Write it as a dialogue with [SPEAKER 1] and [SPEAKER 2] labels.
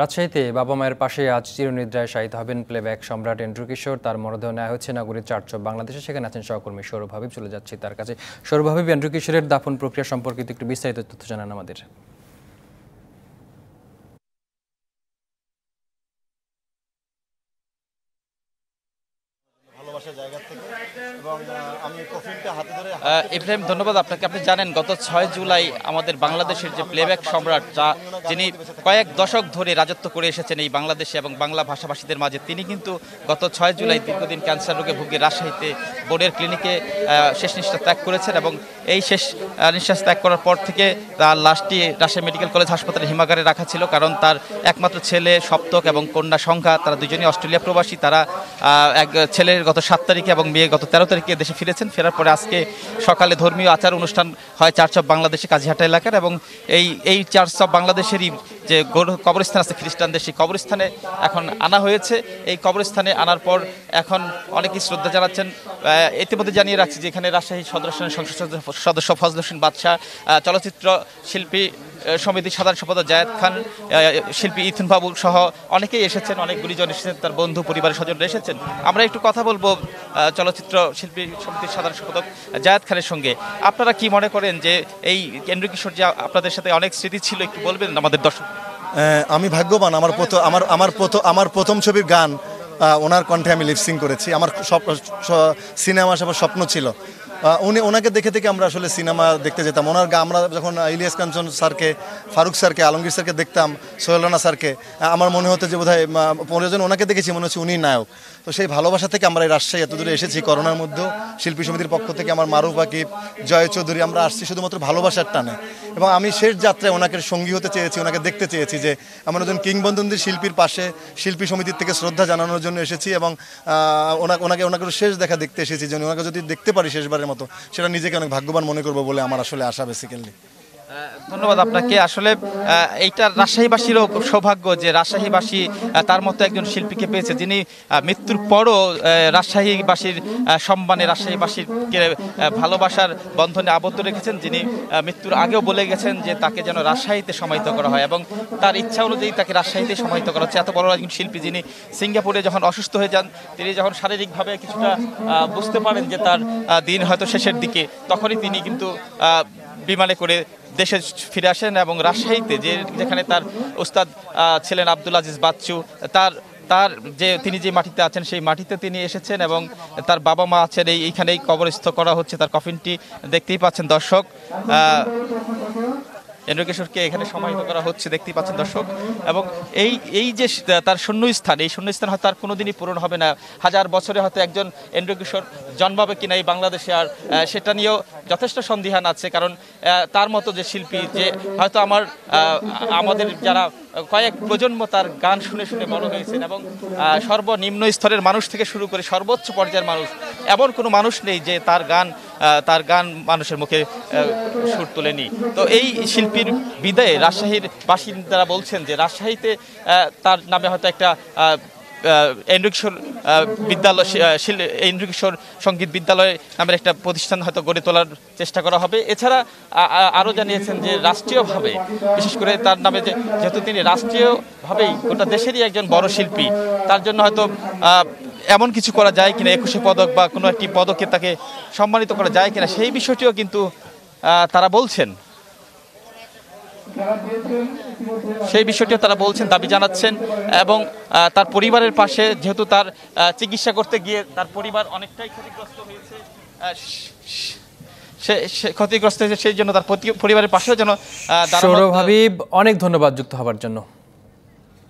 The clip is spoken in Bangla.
[SPEAKER 1] রাজশাহীতে বাবা মায়ের পাশে আজ চিরনিদ্রায় শায়িত হবেন প্লেব্যাক সম্রাট এন্ড্রু কিশোর। তার মরদেহ নেওয়া হচ্ছে নাগরীর চারচক বাংলাদেশে। সেখানে আছেন সহকর্মী সৌরভ হাবিব। চলে যাচ্ছি তার কাছে। সৌরভ হাবিব, এন্ড্রু কিশোরের দাফন প্রক্রিয়া সম্পর্কিত একটু বিস্তারিত তথ্য জানান আমাদের।
[SPEAKER 2] ইব্রাহিম, ধন্যবাদ আপনাকে। আপনি জানেন, গত ছয় জুলাই আমাদের বাংলাদেশের যে প্লেব্যাক সম্রাট, যা যিনি কয়েক দশক ধরে রাজত্ব করে এসেছেন এই বাংলাদেশে এবং বাংলা ভাষাভাষীদের মাঝে, তিনি কিন্তু গত ছয় জুলাই দীর্ঘদিন ক্যান্সার রোগে ভুগে রাজশাহীতে বোর্ডের ক্লিনিকে শেষ নিঃশ্বাস ত্যাগ করেছেন এবং এই শেষ নিঃশ্বাস ত্যাগ করার পর থেকে তার লাশটি রাজশাহী মেডিকেল কলেজ হাসপাতালে হিমাগারে রাখা ছিল, কারণ তার একমাত্র ছেলে সপ্তক এবং কন্যা সংখ্যা, তারা দুজনেই অস্ট্রেলিয়া প্রবাসী, তারা এক ছেলের গত সাত তারিখে এবং মেয়ে গত তেরো তারিখে দেশে ফিরেছেন। ফেরার পরে আজকে সকালে ধর্মীয় আচার অনুষ্ঠান হয় চার্চ অফ বাংলাদেশে কাজীহাটা এলাকার এবং এই এই চার্চ অফ বাংলাদেশেরই যে কবরস্থান আছে খ্রিস্টানদের সেই কবরস্থানে এখন আনা হয়েছে। এই কবরস্থানে আনার পর এখন অনেকেই শ্রদ্ধা জানাচ্ছেন। ইতিমধ্যে জানিয়ে রাখছি যে এখানে রাজশাহী আসনের সংসদ সদস্য- সদস্য ফজল হোসেন বাদশাহ চলচ্চিত্র শিল্পী সমিতির সাধারণ সম্পাদক জায়েদ খান শিল্পী ইথুন বাবু সহ অনেকেই এসেছেন, অনেক গুলিজন এসেছেন, তার বন্ধু, পরিবারের স্বজনরা এসেছেন। আমরা একটু কথা বলব চলচ্চিত্র শিল্পী সমিতির সাধারণ সম্পাদক জায়েদ খানের সঙ্গে। আপনারা কি মনে করেন যে এই কেন্দ্র কিশোর যে আপনাদের সাথে অনেক স্মৃতি ছিল, একটু বলবেন আমাদের দর্শক?
[SPEAKER 3] আমি ভাগ্যবান, আমার প্রথম আমার আমার প্রথম আমার প্রথম ছবির গান ওনার কণ্ঠে আমি লিপসিং করেছি। আমার সব সিনেমা সবার স্বপ্ন ছিল। উনি ওনাকে দেখে থেকে আমরা আসলে সিনেমা দেখতে যেতাম। ওনার আমরা যখন ইলিয়াস কাঞ্চন স্যারকে ফারুক স্যারকে আলমগীর স্যারকে দেখতাম সোহেল রানা স্যারকে আমার মনে হতো যে বোধহয় পনেরো জন ওনাকে দেখেছি মনে হচ্ছে উনি নায়ক। তো সেই ভালোবাসা থেকে আমরা এই রাজশাহী এত দূরে এসেছি করোনার মধ্যেও শিল্পী সমিতির পক্ষ থেকে আমার মারুফ আকিব জয় চৌধুরী আমরা আসছি শুধুমাত্র ভালোবাসার টানে। এবং আমি শেষ যাত্রায় ওনাকে সঙ্গী হতে চেয়েছি ওনাকে দেখতে চেয়েছি যে আমার একজন কিংবদন্তি শিল্পীর পাশে শিল্পী সমিতির থেকে শ্রদ্ধা জানানোর জন্য এসেছি এবং আহ, ওনা- ওনাকে ওনাকে শেষ দেখা দেখতে এসেছি যে ওনাকে যদি দেখতে পারি শেষবারের মতো। সেটা নিজেকে অনেক ভাগ্যবান মনে করব বলে আমার আসলে আশা বেসিক্যালি
[SPEAKER 2] ধন্যবাদ আপনাকে। আসলে এইটা রাজশাহীবাসীরও সৌভাগ্য যে রাজশাহীবাসী তার মতো একজন শিল্পীকে পেয়েছে যিনি মৃত্যুর পরও রাজশাহীবাসীর সম্মানে রাজশাহীবাসীকে ভালোবাসার বন্ধনে আবদ্ধ রেখেছেন, যিনি মৃত্যুর আগেও বলে গেছেন যে তাকে যেন রাজশাহীতে সমাহিত করা হয় এবং তার ইচ্ছা অনুযায়ী তাকে রাজশাহীতে সমাহিত করা হচ্ছে। এত বড় একজন শিল্পী যিনি সিঙ্গাপুরে যখন অসুস্থ হয়ে যান, তিনি যখন শারীরিকভাবে কিছুটা বুঝতে পারেন যে তার দিন হয়তো শেষের দিকে, তখনই তিনি কিন্তু বিমানে করে দেশে ফিরে আসেন এবং রাজশাহীতে যে যেখানে তার ওস্তাদ ছিলেন আব্দুল আজিজ বাচ্চু, তার তার যে তিনি যে মাটিতে আছেন সেই মাটিতে তিনি এসেছেন এবং তার বাবা মা আছেন। এই, এইখানেই কবরস্থ করা হচ্ছে তার কফিনটি। দেখতেই পাচ্ছেন দর্শক আহ, কিশোরকে এখানে সমাহিত করা হচ্ছে দেখতেই পাচ্ছেন দর্শক। এবং এই এই যে তার শূন্যস্থান এই শূন্যস্থান হয়তো আর কোনোদিনই পূরণ হবে না। হাজার বছরে হয়তো একজন এন্দ্র কিশোর জন্মাবে কিনা এই বাংলাদেশে আর সেটা নিয়েও যথেষ্ট সন্দিহান আছে কারণ তার মতো যে শিল্পী যে হয়তো আমার আমাদের যারা কয়েক প্রজন্ম তার গান শুনে শুনে বড় হয়েছেন এবং সর্বনিম্ন স্তরের মানুষ থেকে শুরু করে সর্বোচ্চ পর্যায়ের মানুষ এমন কোনো মানুষ নেই যে তার গান তার গান মানুষের মুখে সুর তোলেনি। তো এই শিল্পীর বিদায়ে রাজশাহীর বাসিন্দারা বলছেন যে রাজশাহীতে তার নামে হয়তো একটা এন্দ্রকিশোর বিদ্যালয় এন্দ্রকিশোর সংগীত বিদ্যালয় নামের একটা প্রতিষ্ঠান হয়তো গড়ে তোলার চেষ্টা করা হবে। এছাড়া আরও জানিয়েছেন যে রাষ্ট্রীয়ভাবে, বিশেষ করে তার নামে যেহেতু তিনি রাষ্ট্রীয়ভাবেই গোটা দেশেরই একজন বড় শিল্পী, তার জন্য হয়তো এমন কিছু করা যায় কিনা, একুশে পদক বা কোনো একটি পদকে তাকে সম্মানিত করা যায় কিনা, সেই বিষয়টিও কিন্তু তারা বলছেন। সেই বিষয়টিও তারা বলছেন, দাবি জানাচ্ছেন এবং তার পরিবারের পাশে যেহেতু তার চিকিৎসা করতে গিয়ে তার পরিবার অনেকটাই ক্ষতিগ্রস্ত হয়েছে সে ক্ষতিগ্রস্ত হয়েছে, সেই জন্য তার পরিবারের পাশেও যেন
[SPEAKER 1] সৌরভ হাবিব, অনেক ধন্যবাদ যুক্ত হবার জন্য।